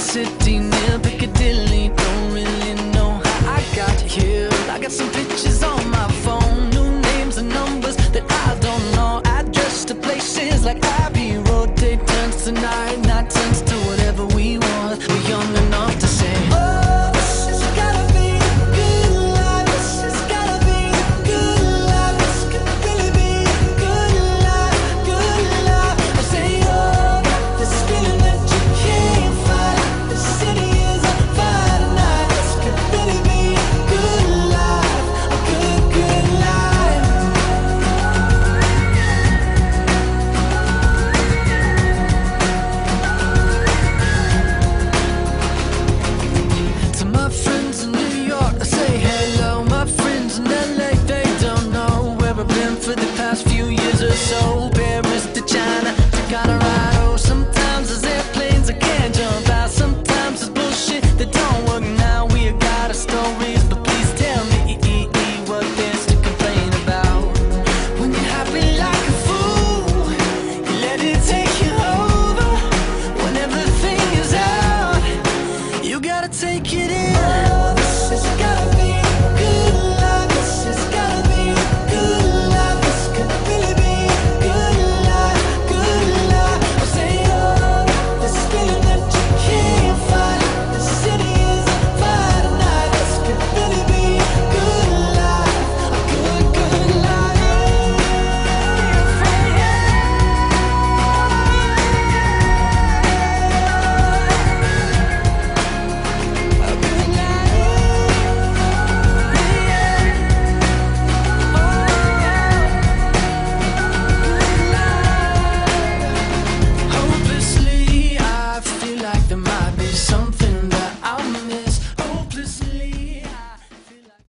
city near Piccadilly. Don't really know how I got here. I got some pictures on my phone, new names and numbers that I don't know. Address to places like Abbey Road, day turns to night. so some